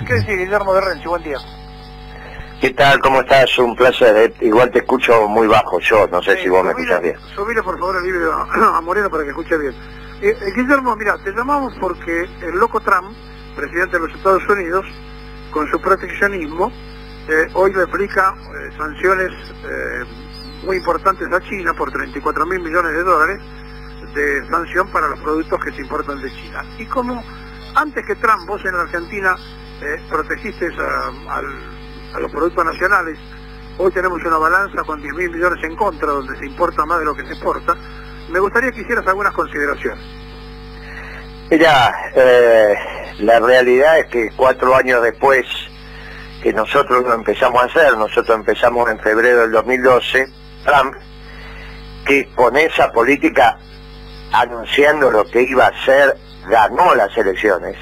¿Qué Guillermo de Renzi? Buen día. ¿Qué tal? ¿Cómo estás? Un placer. eh. Igual te escucho muy bajo yo, no sé si vos me escuchas bien. Subile por favor el libro a, Moreno para que escuche bien. Eh, eh, Guillermo, mira, te llamamos porque el loco Trump, presidente de los Estados Unidos, con su proteccionismo, eh, hoy le aplica eh, sanciones muy importantes a China por 34 mil millones de dólares de sanción para los productos que se importan de China. Y como antes que Trump, vos en la Argentina eh, protegiste a, los productos nacionales, hoy tenemos una balanza con 10 mil millones en contra, donde se importa más de lo que se exporta, me gustaría que hicieras algunas consideraciones. Mira, eh, la realidad es que cuatro años después que nosotros lo empezamos a hacer, nosotros empezamos en febrero del 2012, Trump, que con esa política anunciando lo que iba a hacer, ganó las elecciones.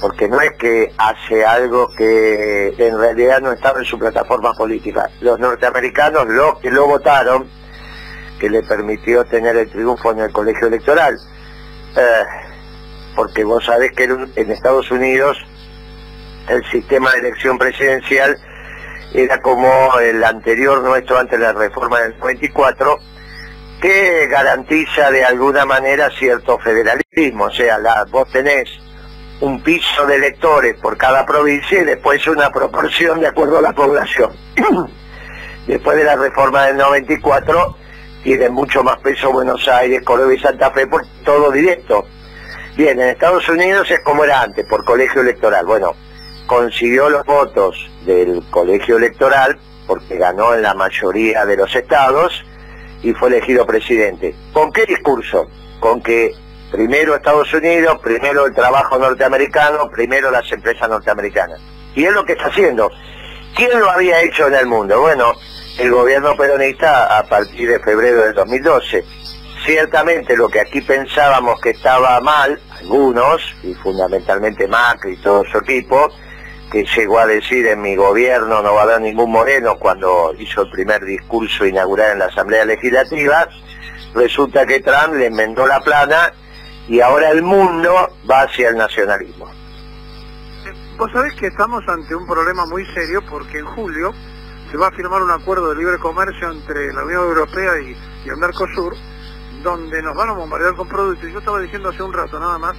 Porque no es que hace algo que en realidad no estaba en su plataforma política. Los norteamericanos, los que lo votaron, que le permitió tener el triunfo en el colegio electoral. Eh, porque vos sabés que en Estados Unidos el sistema de elección presidencial era como el anterior nuestro antes de la reforma del 94, que garantiza de alguna manera cierto federalismo, o sea, la, vos tenés un piso de electores por cada provincia y después una proporción de acuerdo a la población. después de la reforma del 94 tiene mucho más peso Buenos Aires, Córdoba y Santa Fe por todo directo. Bien, en Estados Unidos es como era antes, por colegio electoral. Bueno, consiguió los votos del colegio electoral porque ganó en la mayoría de los estados y fue elegido presidente. ¿Con qué discurso? Con que primero Estados Unidos, primero el trabajo norteamericano, primero las empresas norteamericanas. Y es lo que está haciendo. ¿Quién lo había hecho en el mundo? Bueno, el gobierno peronista a partir de febrero del 2012. Ciertamente lo que aquí pensábamos que estaba mal, algunos, y fundamentalmente Macri y todo su equipo, que llegó a decir en mi gobierno no va a haber ningún moreno cuando hizo el primer discurso inaugural en la Asamblea Legislativa, resulta que Trump le enmendó la plana y ahora el mundo va hacia el nacionalismo. Vos sabés que estamos ante un problema muy serio porque en julio se va a firmar un acuerdo de libre comercio entre la Unión Europea y, y el Mercosur, donde nos van a bombardear con productos. Yo estaba diciendo hace un rato nada más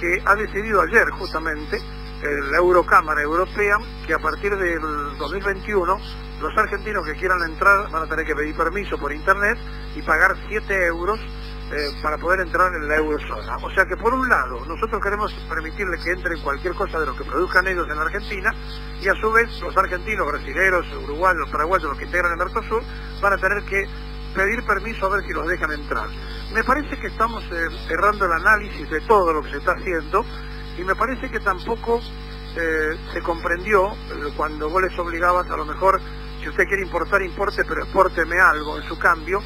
que ha decidido ayer justamente eh, la Eurocámara Europea que a partir del 2021 los argentinos que quieran entrar van a tener que pedir permiso por internet y pagar 7 euros eh, para poder entrar en la eurozona. O sea que por un lado nosotros queremos permitirle que entren cualquier cosa de lo que produzcan ellos en Argentina y a su vez los argentinos, brasileños, uruguayos, paraguayos, los que integran el Mercosur, van a tener que pedir permiso a ver si los dejan entrar. Me parece que estamos eh, errando el análisis de todo lo que se está haciendo y me parece que tampoco eh, se comprendió cuando vos les obligabas a lo mejor, si usted quiere importar, importe, pero exporteme algo en su cambio.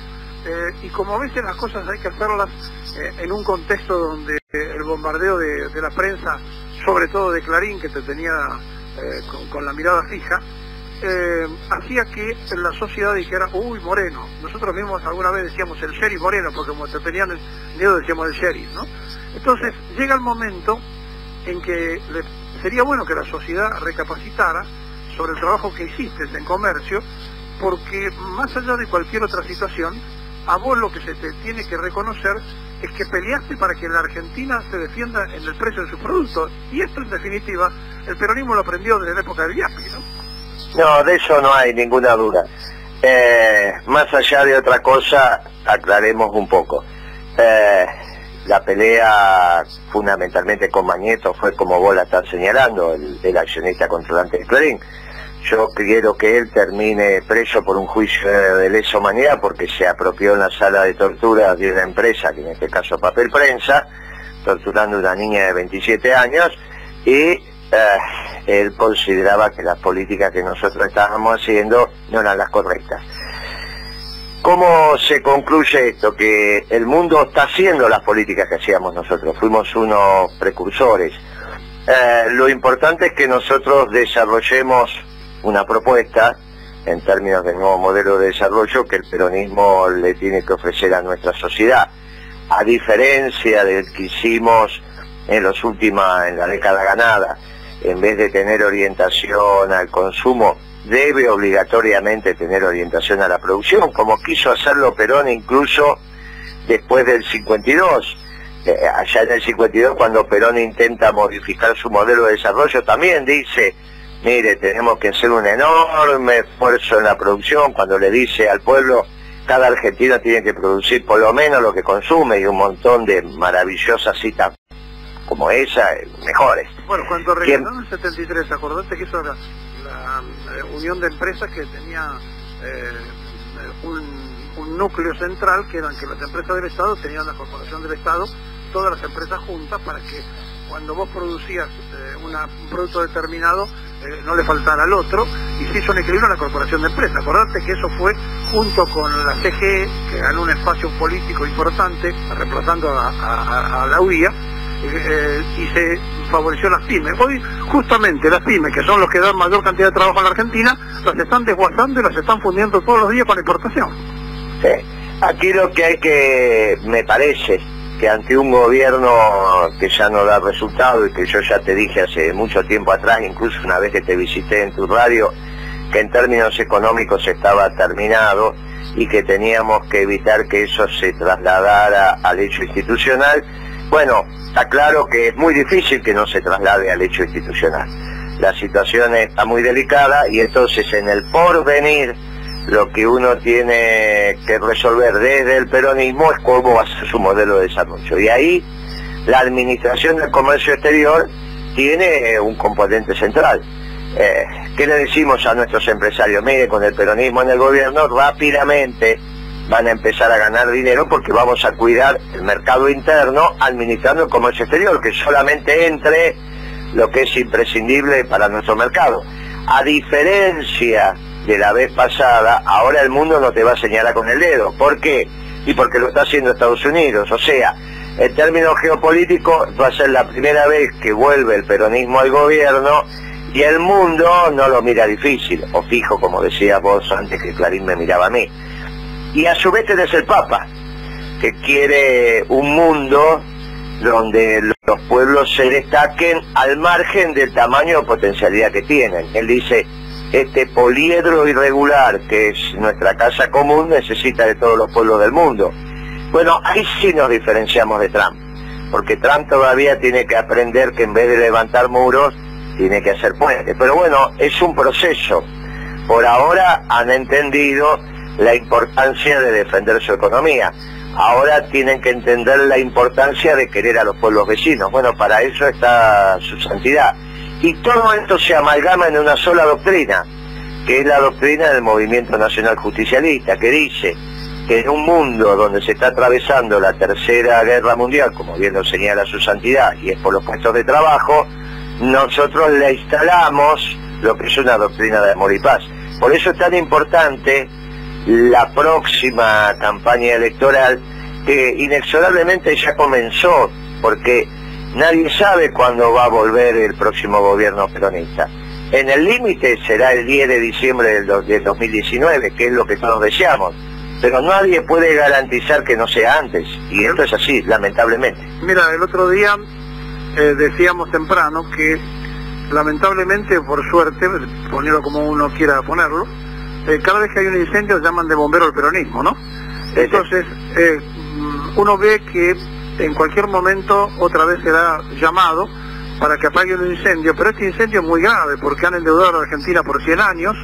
Eh, y como a veces las cosas hay que hacerlas eh, en un contexto donde eh, el bombardeo de, la prensa, sobre todo de Clarín, que te tenía con, la mirada fija, hacía que la sociedad dijera, uy, Moreno. Nosotros mismos alguna vez decíamos el sheriff Moreno, porque como te tenían miedo decíamos el sheriff, ¿no? Entonces llega el momento en que le- sería bueno que la sociedad recapacitara sobre el trabajo que hiciste en comercio, porque más allá de cualquier otra situación, a vos lo que se te tiene que reconocer es que peleaste para que la Argentina se defienda en el precio de sus productos. Y esto, en definitiva, el peronismo lo aprendió desde la época del Viapi, ¿no? No, de eso no hay ninguna duda. Eh, más allá de otra cosa, aclaremos un poco. Eh, la pelea fundamentalmente con Mañeto fue como vos la estás señalando, el, el accionista controlante de Clarín. Yo quiero que él termine preso por un juicio de, lesa humanidad porque se apropió en la sala de tortura de una empresa, que en este caso Papel Prensa, torturando a una niña de 27 años y eh, él consideraba que las políticas que nosotros estábamos haciendo no eran las correctas. ¿Cómo se concluye esto? Que el mundo está haciendo las políticas que hacíamos nosotros, fuimos unos precursores. Eh, lo importante es que nosotros desarrollemos una propuesta en términos del nuevo modelo de desarrollo que el peronismo le tiene que ofrecer a nuestra sociedad. A diferencia del que hicimos en los últimos, en la década ganada, en vez de tener orientación al consumo, debe obligatoriamente tener orientación a la producción, como quiso hacerlo Perón incluso después del 52. Eh, allá en el 52, cuando Perón intenta modificar su modelo de desarrollo, también dice, mire, tenemos que hacer un enorme esfuerzo en la producción, cuando le dice al pueblo, cada argentino tiene que producir por lo menos lo que consume y un montón de maravillosas citas como esa, eh, mejores. Bueno, cuando regresó en el 73, acordate que eso era la, eh, unión de empresas que tenía eh, un, núcleo central, que eran que las empresas del Estado tenían la corporación del Estado, todas las empresas juntas, para que cuando vos producías un producto determinado, no le faltara al otro, y se hizo un equilibrio en la corporación de empresas. Acordate que eso fue junto con la CGE, que ganó un espacio político importante, reemplazando a la UIA, eh, y se favoreció las pymes. Hoy justamente las pymes, que son los que dan mayor cantidad de trabajo en la Argentina, las están desguazando y las están fundiendo todos los días con la importación. Sí. Aquí lo que hay que, me parece, que ante un gobierno que ya no da resultado y que yo ya te dije hace mucho tiempo atrás, incluso una vez que te visité en tu radio, que en términos económicos estaba terminado y que teníamos que evitar que eso se trasladara al hecho institucional, bueno, está claro que es muy difícil que no se traslade al hecho institucional. La situación está muy delicada y entonces en el porvenir lo que uno tiene que resolver desde el peronismo es cómo va a ser su modelo de desarrollo. Y ahí la administración del comercio exterior tiene un componente central. Eh, ¿Qué le decimos a nuestros empresarios? Mire, con el peronismo en el gobierno rápidamente van a empezar a ganar dinero porque vamos a cuidar el mercado interno administrando el comercio exterior, que solamente entre lo que es imprescindible para nuestro mercado. A diferencia de la vez pasada, ahora el mundo no te va a señalar con el dedo. ¿Por qué? Y porque lo está haciendo Estados Unidos. O sea, en términos geopolíticos va a ser la primera vez que vuelve el peronismo al gobierno y el mundo no lo mira difícil, o fijo, como decía vos antes que Clarín me miraba a mí y a su vez tenés el Papa, que quiere un mundo donde los pueblos se destaquen al margen del tamaño o potencialidad que tienen. Él dice, este poliedro irregular, que es nuestra casa común, necesita de todos los pueblos del mundo. Bueno, ahí sí nos diferenciamos de Trump, porque Trump todavía tiene que aprender que en vez de levantar muros, tiene que hacer puentes. Pero bueno, es un proceso. Por ahora han entendido la importancia de defender su economía. Ahora tienen que entender la importancia de querer a los pueblos vecinos. Bueno, para eso está su santidad. Y todo esto se amalgama en una sola doctrina, que es la doctrina del movimiento nacional justicialista, que dice que en un mundo donde se está atravesando la tercera guerra mundial, como bien lo señala su santidad, y es por los puestos de trabajo, nosotros le instalamos lo que es una doctrina de amor y paz. Por eso es tan importante la próxima campaña electoral que inexorablemente ya comenzó, porque nadie sabe cuándo va a volver el próximo gobierno peronista. En el límite será el 10 de diciembre del 2019, que es lo que todos deseamos, pero nadie puede garantizar que no sea antes, y esto es así, lamentablemente. Mira, el otro día eh, decíamos temprano que lamentablemente, por suerte, ponerlo como uno quiera ponerlo, eh, cada vez que hay un incendio llaman de bombero al peronismo, ¿no? Entonces, eh, mm, uno ve que en cualquier momento otra vez será llamado para que apague un incendio, pero este incendio es muy grave porque han endeudado a Argentina por 100 años,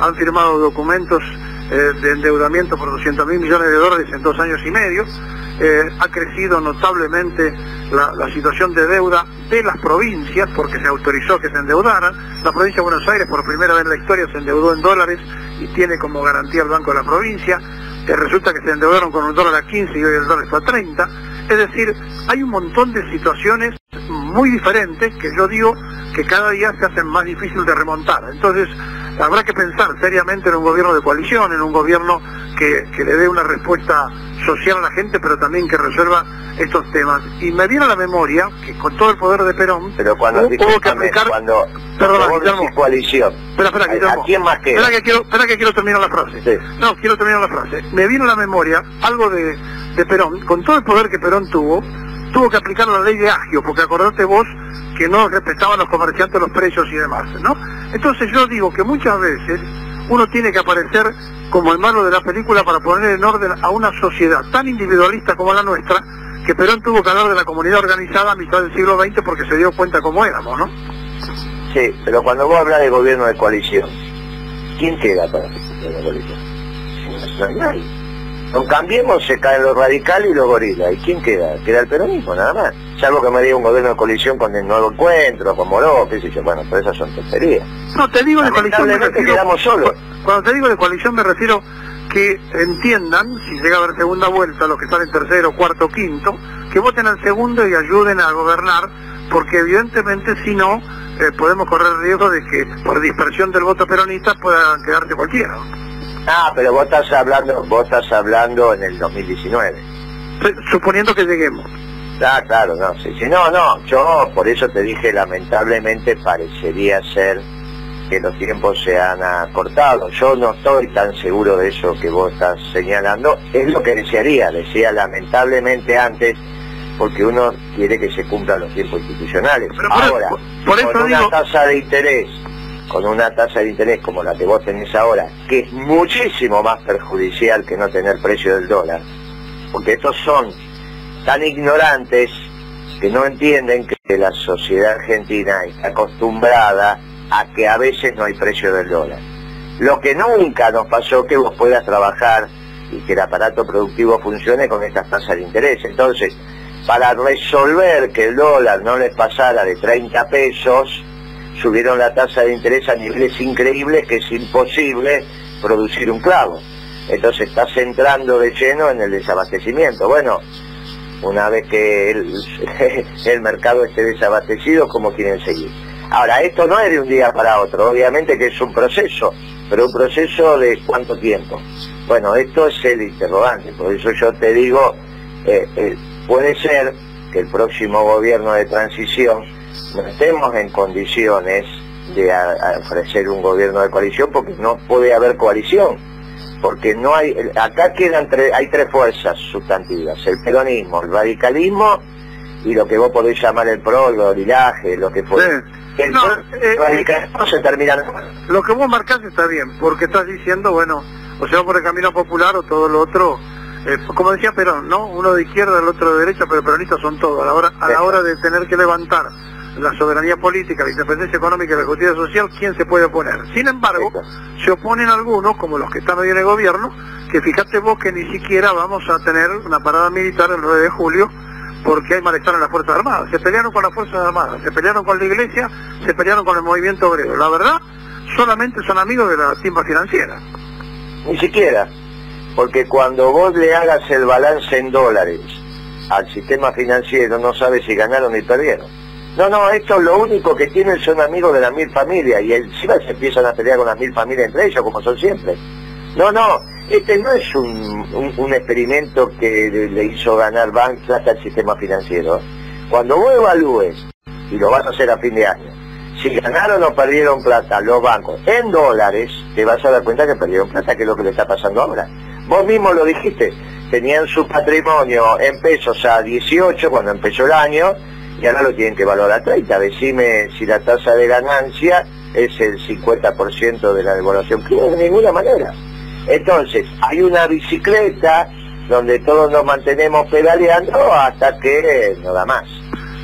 han firmado documentos eh, de endeudamiento por 200 mil millones de dólares en dos años y medio, ha crecido notablemente la, situación de deuda de las provincias porque se autorizó que se endeudaran, la provincia de Buenos Aires por primera vez en la historia se endeudó en dólares y tiene como garantía el Banco de la Provincia, que resulta que se endeudaron con un dólar a 15 y hoy el dólar está a 30. Es decir, hay un montón de situaciones muy diferentes que yo digo que cada día se hacen más difícil de remontar. Entonces, habrá que pensar seriamente en un gobierno de coalición, en un gobierno que, que le dé una respuesta social a la gente, pero también que resuelva estos temas. Y me viene a la memoria que con todo el poder de Perón, pero cuando hubo que aplicar... Cuando, Perdón, coalición. Espera, espera, Guillermo. ¿A quién más que? Espera que quiero, espera que quiero terminar la frase. No, quiero terminar la frase. Me viene a la memoria algo de, de Perón, con todo el poder que Perón tuvo, tuvo que aplicar la ley de Agio, porque acordate vos que no respetaban los comerciantes los precios y demás, ¿no? Entonces yo digo que muchas veces uno tiene que aparecer como el malo de la película para poner en orden a una sociedad tan individualista como la nuestra, que Perón tuvo que hablar de la comunidad organizada a mitad del siglo XX porque se dio cuenta cómo éramos, ¿no? Sí, pero cuando vos hablas de gobierno de coalición, ¿quién queda para la coalición? Hay Con Cambiemos se caen los radicales y los gorilas. ¿Y quién queda? Queda el peronismo, nada más. Salvo que me diga un gobierno de coalición con el nuevo encuentro, con Moró, qué sé yo. Bueno, pero esas son tonterías. No, te digo de coalición me refiero... quedamos solos. Cuando te digo de coalición me refiero que entiendan, si llega a haber segunda vuelta, los que están en tercero, cuarto, quinto, que voten al segundo y ayuden a gobernar, porque evidentemente si no, eh, podemos correr el riesgo de que por dispersión del voto peronista pueda quedarse cualquiera. Ah, pero vos estás hablando, vos estás hablando en el 2019. Suponiendo que lleguemos. Ah, claro, no, sí, sí, no, no, yo por eso te dije, lamentablemente parecería ser que los tiempos se han acortado. Yo no estoy tan seguro de eso que vos estás señalando. Es lo que desearía, decía lamentablemente antes, porque uno quiere que se cumplan los tiempos institucionales. ahora, con una tasa de interés, con una tasa de interés como la que vos tenés ahora, que es muchísimo más perjudicial que no tener precio del dólar, porque estos son tan ignorantes que no entienden que la sociedad argentina está acostumbrada a que a veces no hay precio del dólar. Lo que nunca nos pasó que vos puedas trabajar y que el aparato productivo funcione con estas tasas de interés. Entonces, para resolver que el dólar no les pasara de 30 pesos, subieron la tasa de interés a niveles increíbles que es imposible producir un clavo. Entonces estás entrando de lleno en el desabastecimiento. Bueno, una vez que el, mercado esté desabastecido, ¿cómo quieren seguir? Ahora, esto no es de un día para otro, obviamente que es un proceso, pero un proceso de cuánto tiempo. Bueno, esto es el interrogante, por eso yo te digo, eh, eh, puede ser que el próximo gobierno de transición no estemos en condiciones de ofrecer un gobierno de coalición porque no puede haber coalición porque no hay acá quedan hay tres fuerzas sustantivas el peronismo el radicalismo y lo que vos podés llamar el pro el gorilaje lo que fue no, eh, se termina. Lo que vos marcás está bien, porque estás diciendo, bueno, o sea, por el camino popular o todo lo otro, eh, como decía Perón, ¿no? Uno de izquierda, el otro de derecha, pero peronistas son todos. A la hora, a la hora de tener que levantar la soberanía política, la independencia económica y la justicia social, ¿quién se puede oponer? Sin embargo, se oponen algunos, como los que están hoy en el gobierno, que fíjate vos que ni siquiera vamos a tener una parada militar el 9 de julio, porque hay malestar en las Fuerzas Armadas. Se pelearon con las Fuerzas Armadas, se pelearon con la Iglesia, se pelearon con el movimiento obrero. La verdad, solamente son amigos de la timba financiera. Ni siquiera, porque cuando vos le hagas el balance en dólares al sistema financiero, no sabes si ganaron ni perdieron. No, no, esto lo único que tienen son amigos de las mil familias y encima se empiezan a pelear con las mil familias entre ellos, como son siempre. No, no, este no es un, experimento que le hizo ganar Bank hasta el sistema financiero. Cuando vos evalúes, y lo vas a hacer a fin de año, si ganaron o perdieron plata los bancos en dólares, te vas a dar cuenta que perdieron plata, que es lo que le está pasando ahora. Vos mismo lo dijiste, tenían su patrimonio en pesos a 18 cuando empezó el año, y ahora lo tienen que valorar a 30. Decime si la tasa de ganancia es el 50% de la devaluación. de ninguna manera. Entonces, hay una bicicleta donde todos nos mantenemos pedaleando hasta que no da más.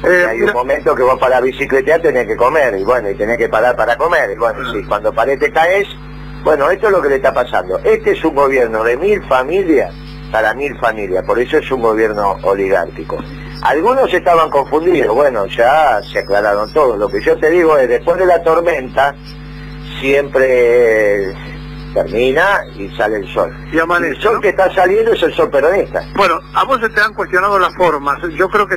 Eh, hay un momento que vos para bicicletear tenés que comer, y bueno, y tenés que parar para comer, y bueno, si cuando paré te caes, bueno, esto es lo que le está pasando. Este es un gobierno de mil familias para mil familias, por eso es un gobierno oligárquico. Algunos estaban confundidos, bueno, ya se aclararon todos. Lo que yo te digo es, después de la tormenta, siempre termina y sale el sol. Y el sol que está saliendo es el sol peronista. Bueno, a vos se te han cuestionado las formas. Yo creo que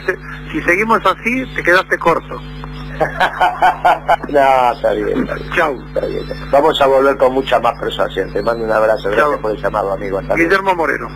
si seguimos así, te quedaste corto. no, está bien. Chau. Vamos a volver con mucha más persuasión. Te mando un abrazo. Gracias por el llamado, amigo. Guillermo Moreno.